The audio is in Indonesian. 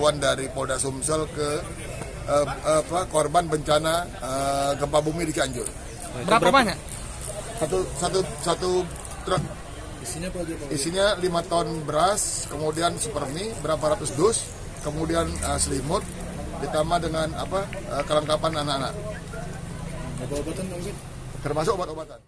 bantuan dari Polda Sumsel ke uh, apa, korban bencana uh, gempa bumi di Cianjur. Berapa banyak? Satu satu satu truk. Isinya apa aja? Isinya lima ton beras, kemudian supermi berapa ratus dus, kemudian uh, selimut, ditambah dengan apa uh, kelengkapan anak-anak. Obat-obatan Zul? termasuk obat-obatan.